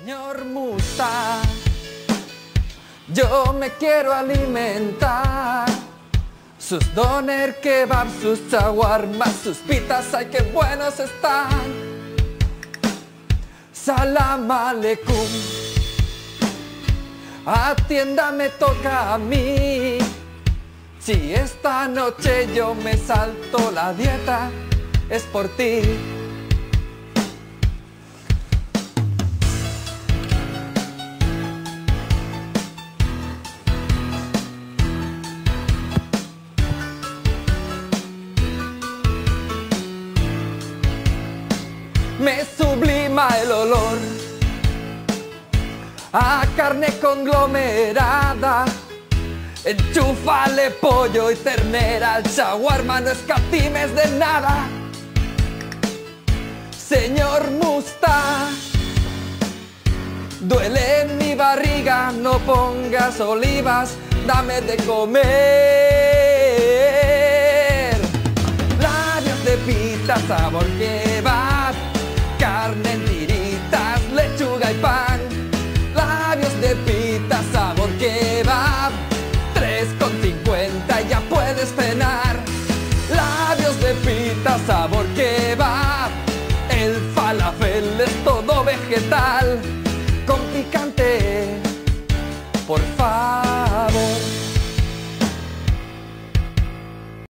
Señor Musta, yo me quiero alimentar. Sus doner kebab, sus chawarmas, sus pitas, ay que buenos están. Salam aleikum. Atienda me toca a mí. Si esta noche yo me salto la dieta, es por ti. Me sublima el olor a carne conglomerada. Enchúfale pollo y ternera al shawarma, no escatimes de nada. Señor Musta, duele en mi barriga, no pongas olivas, dame de comer. Labios de pita, sabor penar. Labios de pita, sabor que va. El falafel es todo vegetal, con picante, por favor.